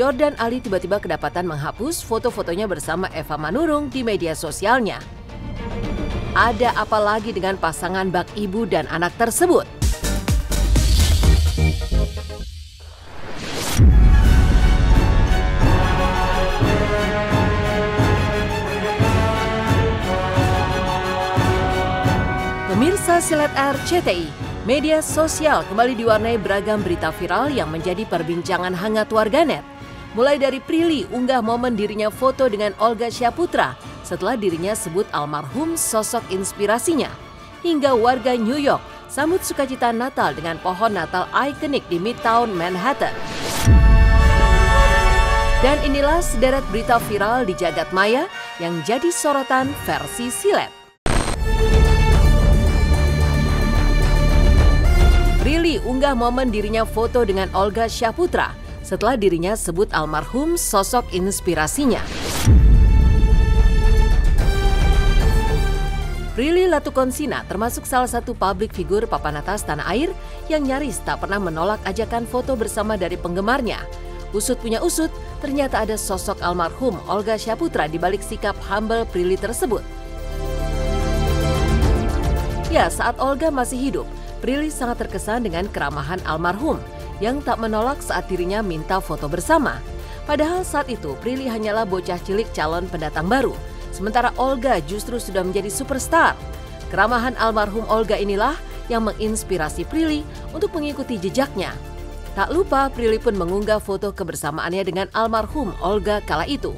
Jordan Ali tiba-tiba kedapatan menghapus foto-fotonya bersama Eva Manurung di media sosialnya. Ada apa lagi dengan pasangan bak ibu dan anak tersebut? Pemirsa Silet RCTI, media sosial kembali diwarnai beragam berita viral yang menjadi perbincangan hangat warganet. Mulai dari Prilly unggah momen dirinya foto dengan Olga Syaputra setelah dirinya sebut almarhum sosok inspirasinya. Hingga warga New York sambut sukacita Natal dengan pohon Natal ikonik di Midtown Manhattan. Dan inilah sederet berita viral di jagat maya yang jadi sorotan versi silet. Prilly unggah momen dirinya foto dengan Olga Syaputra setelah dirinya sebut almarhum sosok inspirasinya. Prilly Latukonsina termasuk salah satu publik figur papan atas tanah air yang nyaris tak pernah menolak ajakan foto bersama dari penggemarnya. Usut punya usut, ternyata ada sosok almarhum Olga Syaputra di balik sikap humble Prilly tersebut. Ya, saat Olga masih hidup, Prilly sangat terkesan dengan keramahan almarhum yang tak menolak saat dirinya minta foto bersama. Padahal saat itu Prilly hanyalah bocah cilik calon pendatang baru, sementara Olga justru sudah menjadi superstar. Keramahan almarhum Olga inilah yang menginspirasi Prilly untuk mengikuti jejaknya. Tak lupa Prilly pun mengunggah foto kebersamaannya dengan almarhum Olga kala itu.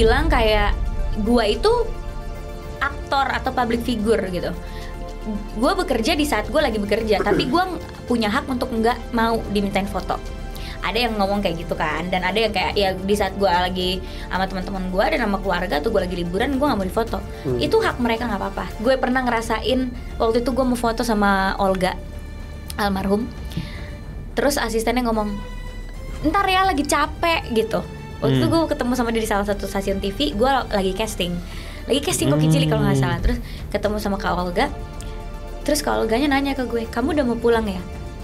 Bilang kayak gua itu aktor atau public figure gitu. Gue bekerja di saat gue lagi bekerja tapi gue punya hak untuk nggak mau dimintain foto. Ada yang ngomong kayak gitu kan dan ada yang kayak ya di saat gue lagi sama teman-teman gue dan sama keluarga tuh gue lagi liburan gue nggak mau difoto. Hmm. itu hak mereka nggak apa-apa. Gue pernah ngerasain waktu itu gue mau foto sama Olga almarhum. Terus asistennya ngomong ntar ya lagi capek gitu waktu hmm. itu gue ketemu sama dia di salah satu stasiun TV gue lagi casting. Lagi casting kok cilik kalau nggak salah. Terus ketemu sama kak Olga. Terus kak Olganya nanya ke gue kamu udah mau pulang ya?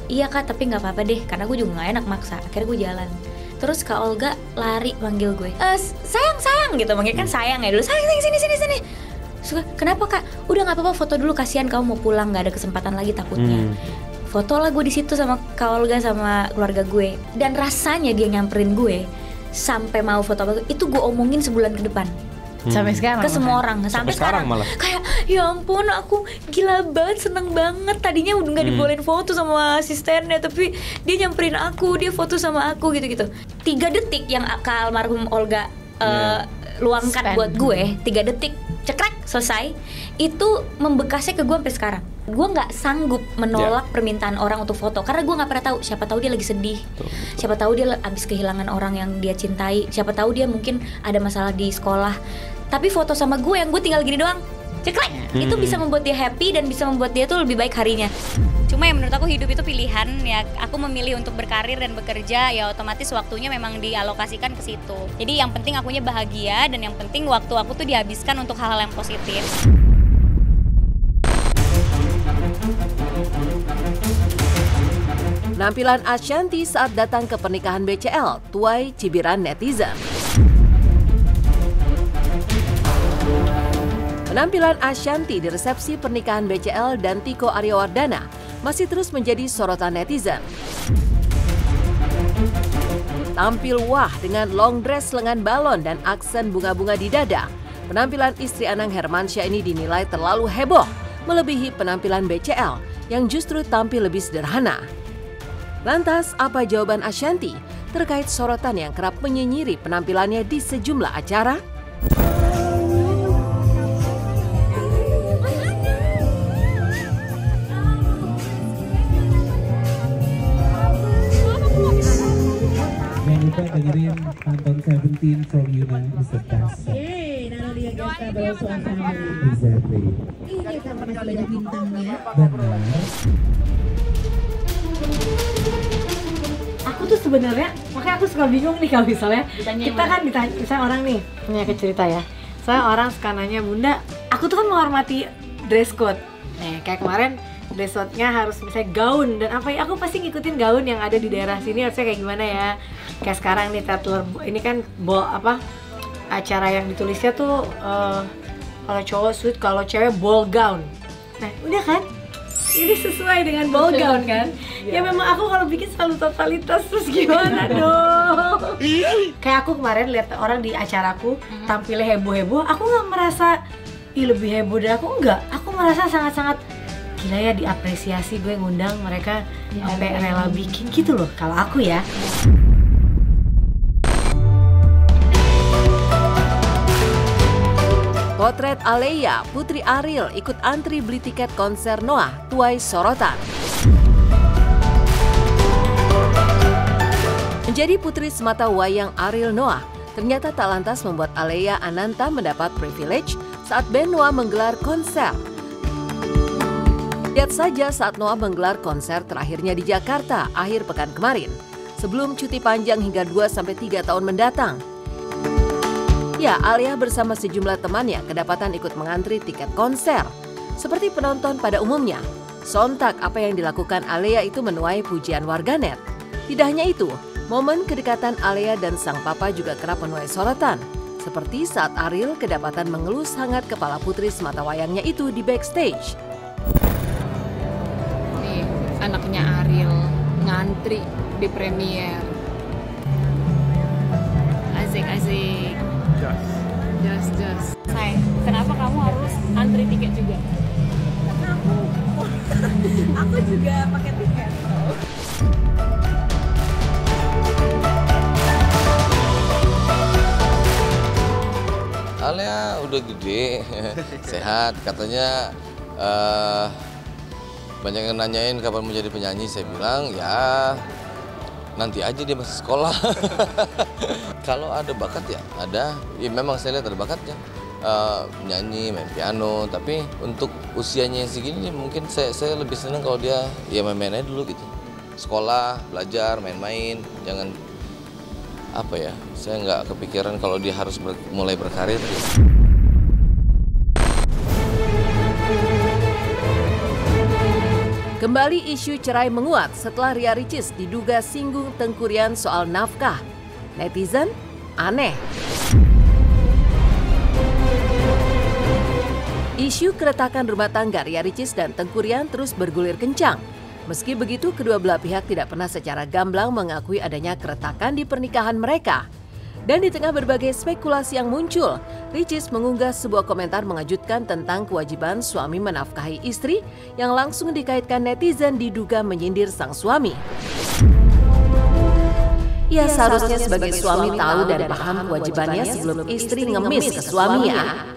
Iya kak tapi nggak apa-apa deh karena gue juga nggak enak maksa. Akhirnya gue jalan. Terus kak Olga lari manggil gue e, sayang sayang gitu. Manggil kan sayang ya dulu sayang sayang sini sini sini. Suka kenapa kak? Udah nggak apa-apa foto dulu kasihan kamu mau pulang nggak ada kesempatan lagi takutnya. Hmm. foto lah gue di situ sama kak Olga sama keluarga gue. Dan rasanya dia nyamperin gue sampai mau foto apa itu gue omongin sebulan ke depan. Hmm. sampai sekarang ke semua orang sampai, sampai sekarang, malah? Kayak ya ampun aku gila banget seneng banget. Tadinya udah nggak hmm. dibolehin foto sama asistennya tapi dia nyamperin aku dia foto sama aku gitu gitu tiga detik yang akal almarhum Olga uh, luangkan Spend. buat gue tiga detik cekrek selesai itu membekasnya ke gue sampai sekarang gue nggak sanggup menolak yeah. permintaan orang untuk foto karena gue nggak pernah tahu. Siapa tahu dia lagi sedih. Betul, betul. siapa tahu dia abis kehilangan orang yang dia cintai. Siapa tahu dia mungkin ada masalah di sekolah. Tapi foto sama gue yang gue tinggal gini doang. Ceklek! Hmm. itu bisa membuat dia happy dan bisa membuat dia tuh lebih baik harinya. Cuma ya menurut aku hidup itu pilihan ya. Aku memilih untuk berkarir dan bekerja ya otomatis waktunya memang dialokasikan ke situ. Jadi yang penting akunya bahagia dan yang penting waktu aku tuh dihabiskan untuk hal-hal yang positif Penampilan Ashanti saat datang ke pernikahan BCL tuai cibiran netizen. Penampilan Ashanti di resepsi pernikahan BCL dan Tiko Aryawardana masih terus menjadi sorotan netizen. Tampil wah dengan long dress lengan balon dan aksen bunga-bunga di dada, penampilan istri Anang Hermansyah ini dinilai terlalu heboh, melebihi penampilan BCL yang justru tampil lebih sederhana. Lantas, apa jawaban Ashanti terkait sorotan yang kerap menyinyiri penampilannya di sejumlah acara? Jangan lupa dengerin nonton Seventeen from is the best. Exactly. Sebenarnya makanya aku suka bingung nih kalau misalnya kita kan ditanya misalnya orang nih aku cerita ya. Saya orang suka nanya bunda aku tuh kan menghormati dress code. Nih kayak kemarin dress code-nya harus misalnya gaun dan apa ya aku pasti ngikutin gaun yang ada di daerah sini harusnya kayak gimana ya. Kayak sekarang nih Tatler ini kan bo apa acara yang ditulisnya tuh eh, kalau cowok suit kalau cewek ball gown. Nah udah kan ini sesuai dengan ball gown kan? ya memang aku kalau bikin selalu totalitas terus gimana dong? Kayak aku kemarin lihat orang di acaraku tampilnya heboh-heboh aku nggak merasa ih lebih heboh dari aku. Enggak aku merasa sangat-sangat gila ya diapresiasi gue ngundang mereka sampai rela bikin gitu loh kalau aku ya Potret Aleya, Putri Ariel ikut antri beli tiket konser Noah, tuai sorotan. Menjadi putri semata wayang Ariel Noah, ternyata tak lantas membuat Aleya Ananta mendapat privilege saat band Noah menggelar konser. Lihat saja saat Noah menggelar konser terakhirnya di Jakarta akhir pekan kemarin, sebelum cuti panjang hingga 2-3 tahun mendatang. Ya, Alia bersama sejumlah temannya kedapatan ikut mengantri tiket konser. Seperti penonton pada umumnya, sontak apa yang dilakukan Alia itu menuai pujian warganet. Tidak hanya itu, momen kedekatan Alia dan sang papa juga kerap menuai sorotan. Seperti saat Ariel kedapatan mengelus hangat kepala putri semata wayangnya itu di backstage. Nih, anaknya Ariel ngantri di premier. Asik, asik. Just, just. Say, kenapa kamu harus antri tiket juga? aku juga pakai tiket Alia udah gede, sehat. Katanya eh, banyak yang nanyain kapan mau jadi penyanyi. Saya bilang ya nanti aja dia masih sekolah. Kalau ada bakat ya ada. Ya memang saya lihat ada bakatnya. Eh, nyanyi, main piano. Tapi untuk usianya yang segini mungkin saya, saya lebih senang kalau dia ya main-main aja dulu gitu. Sekolah, belajar, main-main. Jangan apa ya saya nggak kepikiran kalau dia harus ber- mulai berkarir Kembali isu cerai menguat setelah Ria Ricis diduga singgung tengkurian soal nafkah. Netizen aneh. Isu keretakan rumah tangga Ria Ricis dan Tengkurian terus bergulir kencang. Meski begitu, kedua belah pihak tidak pernah secara gamblang mengakui adanya keretakan di pernikahan mereka. Dan di tengah berbagai spekulasi yang muncul, Ricis mengunggah sebuah komentar mengejutkan tentang kewajiban suami menafkahi istri yang langsung dikaitkan netizen diduga menyindir sang suami. Ia seharusnya sebagai suami tahu dan paham kewajibannya sebelum istri ngemis ke suaminya.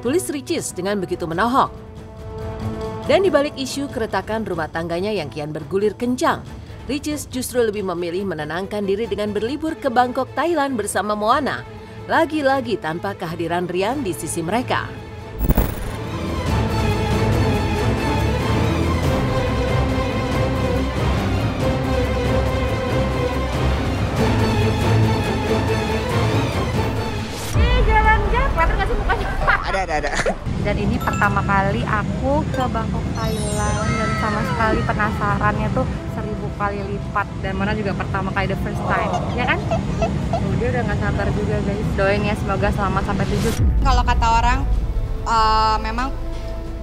Tulis Ricis dengan begitu menohok. Dan di balik isu keretakan rumah tangganya yang kian bergulir kencang, Ricis justru lebih memilih menenangkan diri dengan berlibur ke Bangkok, Thailand bersama Moana. Lagi-lagi tanpa kehadiran Rian di sisi mereka. Ada, ada, ada. Dan ini pertama kali aku ke Bangkok, Thailand dan sama sekali penasarannya tuh kali lipat dan mana juga pertama kali the first time, ya kan? Tuh, dia udah nggak sabar juga guys. Doain ya semoga selamat sampai tujuh. Kalau kata orang, eh, memang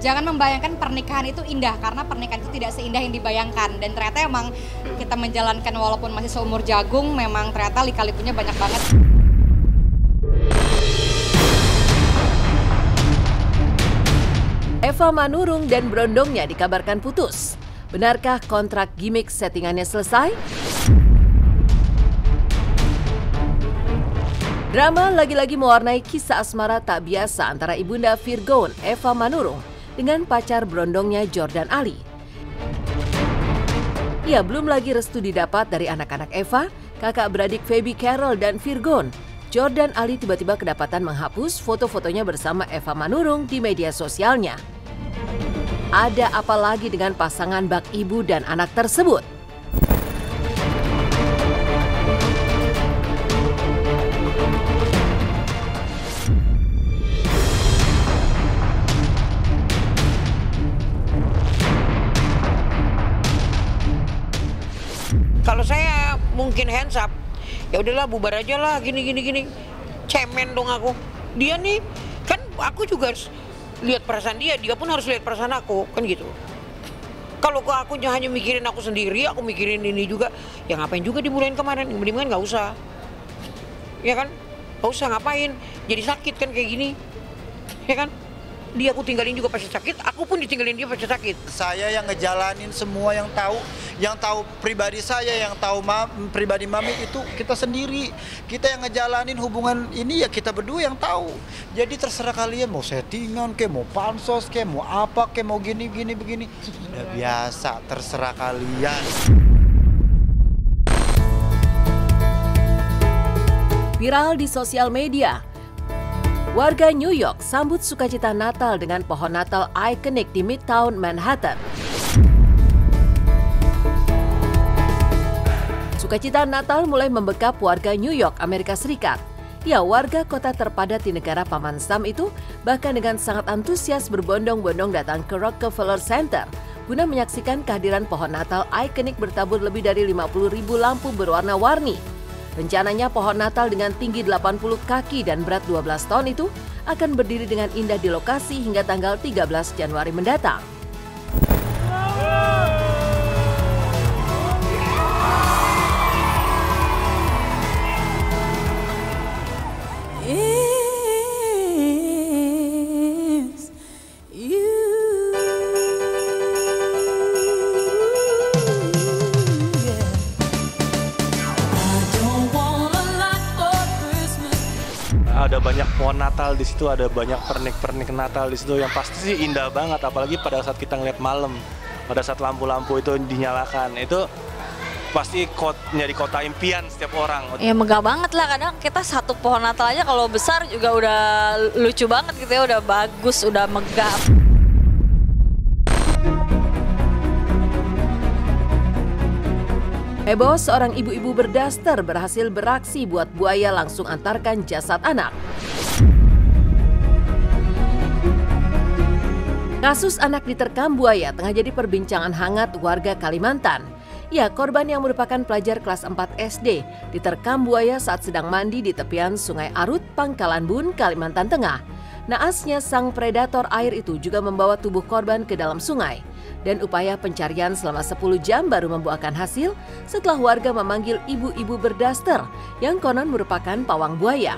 jangan membayangkan pernikahan itu indah karena pernikahan itu tidak seindah yang dibayangkan dan ternyata emang kita menjalankan walaupun masih seumur jagung memang ternyata lika-likunya banyak banget. Eva Manurung dan Brondongnya dikabarkan putus. Benarkah kontrak gimmick settingannya selesai? Drama lagi-lagi mewarnai kisah asmara tak biasa antara ibunda Virgon, Eva Manurung, dengan pacar Brondongnya Jordan Ali. Ya, belum lagi restu didapat dari anak-anak Eva, kakak beradik Feby Carol dan Virgon. Jordan Ali tiba-tiba kedapatan menghapus foto-fotonya bersama Eva Manurung di media sosialnya. Ada apa lagi dengan pasangan bak ibu dan anak tersebut? Kalau saya mungkin hands up, ya udahlah bubar aja lah gini gini gini. Cemen dong aku. Dia nih kan aku juga harus lihat perasaan dia dia pun harus lihat perasaan aku kan gitu. Kalau kok aku hanya mikirin aku sendiri aku mikirin ini juga ya ngapain juga dimulain kemarin? Mendingan nggak usah. Ya kan? Nggak usah ngapain? Jadi sakit kan kayak gini. Ya kan dia aku tinggalin juga pasti sakit, aku pun ditinggalin dia pasti sakit. Saya yang ngejalanin semua yang tahu, yang tahu pribadi saya, yang tahu ma pribadi mami itu kita sendiri. Kita yang ngejalanin hubungan ini ya kita berdua yang tahu. Jadi terserah kalian mau settingan, kayak mau pansos, kayak mau apa, kayak mau gini gini begini. Udah biasa, terserah kalian. Viral di sosial media, Warga New York sambut sukacita Natal dengan pohon Natal ikonik di Midtown Manhattan. Sukacita Natal mulai membekap warga New York, Amerika Serikat. Ya, warga kota terpadat di negara Paman Sam itu bahkan dengan sangat antusias berbondong-bondong datang ke Rockefeller Center guna menyaksikan kehadiran pohon Natal ikonik bertabur lebih dari 50 ribu lampu berwarna-warni Rencananya pohon Natal dengan tinggi 80 kaki dan berat 12 ton itu akan berdiri dengan indah di lokasi hingga tanggal 13 Januari mendatang. Ada banyak pohon Natal di situ, ada banyak pernik-pernik Natal di situ yang pasti sih indah banget apalagi pada saat kita ngeliat malam. Pada saat lampu-lampu itu dinyalakan, itu pasti kot, nyari kota impian setiap orang. Ya megah banget lah kadang kita satu pohon Natal aja kalau besar juga udah lucu banget gitu ya, udah bagus, udah megah. Heboh seorang ibu-ibu berdaster berhasil beraksi buat buaya langsung antarkan jasad anak. Kasus anak diterkam buaya tengah jadi perbincangan hangat warga Kalimantan. Ya, korban yang merupakan pelajar kelas 4 SD diterkam buaya saat sedang mandi di tepian Sungai Arut, Pangkalan Bun, Kalimantan Tengah. Naasnya sang predator air itu juga membawa tubuh korban ke dalam sungai dan upaya pencarian selama 10 jam baru membuahkan hasil setelah warga memanggil ibu-ibu berdaster yang konon merupakan pawang buaya.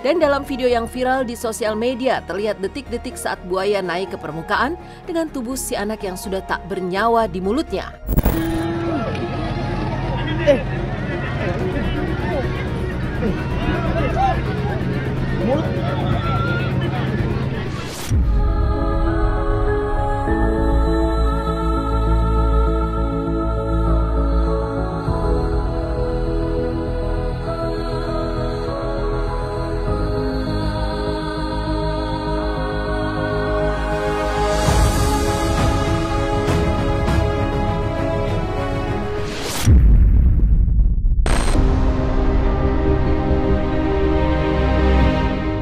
Dan dalam video yang viral di sosial media terlihat detik-detik saat buaya naik ke permukaan dengan tubuh si anak yang sudah tak bernyawa di mulutnya.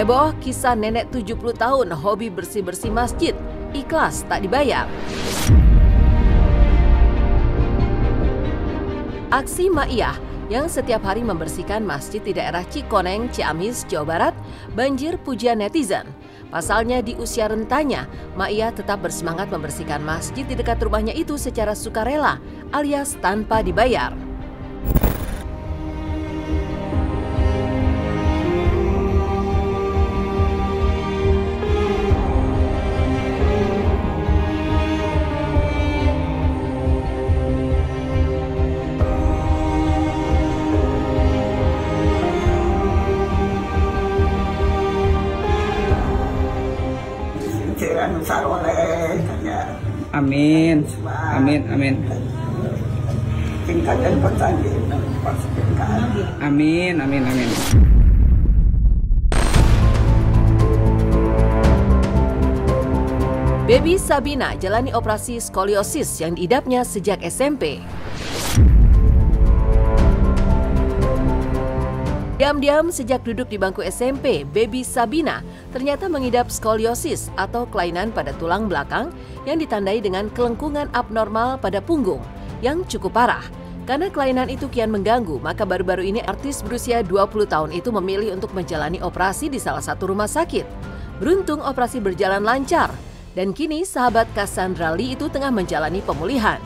Heboh kisah nenek 70 tahun hobi bersih-bersih masjid, ikhlas tak dibayar. Aksi Ma'iyah yang setiap hari membersihkan masjid di daerah Cikoneng, Ciamis, Jawa Barat, banjir pujian netizen. Pasalnya di usia rentanya, Ma'iyah tetap bersemangat membersihkan masjid di dekat rumahnya itu secara sukarela alias tanpa dibayar. Amin. Amin. Amin. Amin. Amin. Baby Sabina jalani operasi skoliosis yang diidapnya sejak SMP. Diam-diam sejak duduk di bangku SMP, Baby Sabina ternyata mengidap skoliosis atau kelainan pada tulang belakang yang ditandai dengan kelengkungan abnormal pada punggung yang cukup parah. Karena kelainan itu kian mengganggu, maka baru-baru ini artis berusia 20 tahun itu memilih untuk menjalani operasi di salah satu rumah sakit. Beruntung operasi berjalan lancar, dan kini sahabat Cassandra Lee itu tengah menjalani pemulihan.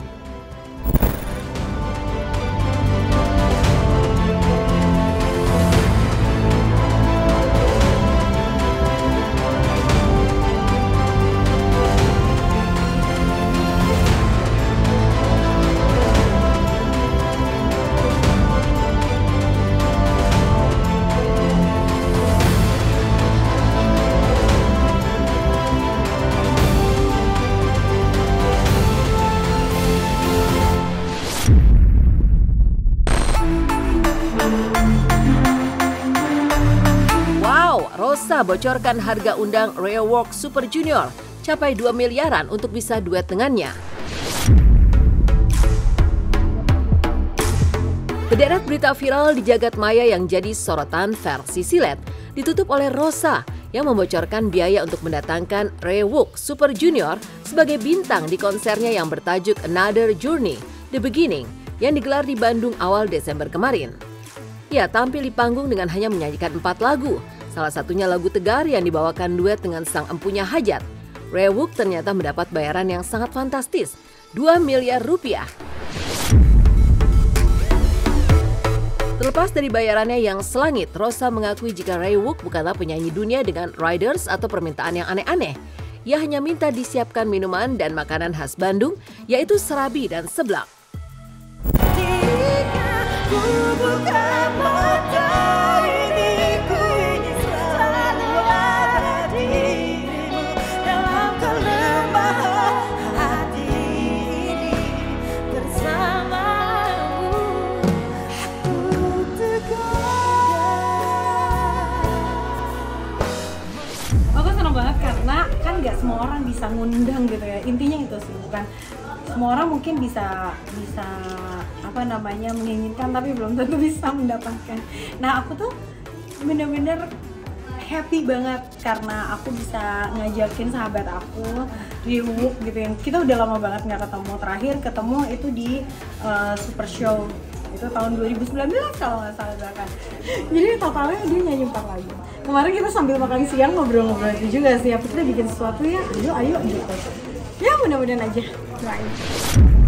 Rosa bocorkan harga undang Real Work Super Junior capai 2 miliaran untuk bisa duet dengannya. Berderet berita viral di jagat maya yang jadi sorotan versi silet ditutup oleh Rosa yang membocorkan biaya untuk mendatangkan Rewook Super Junior sebagai bintang di konsernya yang bertajuk Another Journey, The Beginning yang digelar di Bandung awal Desember kemarin. Ia tampil di panggung dengan hanya menyanyikan empat lagu, salah satunya lagu Tegar yang dibawakan duet dengan sang empunya hajat. Rewook ternyata mendapat bayaran yang sangat fantastis, 2 miliar rupiah. Terlepas dari bayarannya yang selangit, Rosa mengakui jika Rewook bukanlah penyanyi dunia dengan riders atau permintaan yang aneh-aneh. Ia hanya minta disiapkan minuman dan makanan khas Bandung, yaitu serabi dan seblak. Bisa ngundang gitu ya. Intinya itu sih bukan semua orang mungkin bisa bisa apa namanya menginginkan tapi belum tentu bisa mendapatkan. Nah aku tuh bener-bener happy banget karena aku bisa ngajakin sahabat aku Riwuk gitu yang kita udah lama banget nggak ketemu. Terakhir ketemu itu di uh, Super Show itu tahun 2019 kalau nggak salah bahkan jadi totalnya dia nyanyi empat lagu. Kemarin kita sambil makan siang ngobrol-ngobrol itu juga sih apa kita bikin sesuatu ya ayo ayo gitu. Ya mudah-mudahan aja. Doain